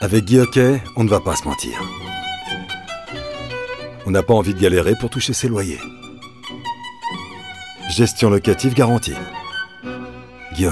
Avec Guy on ne va pas se mentir. On n'a pas envie de galérer pour toucher ses loyers. Gestion locative garantie. Guy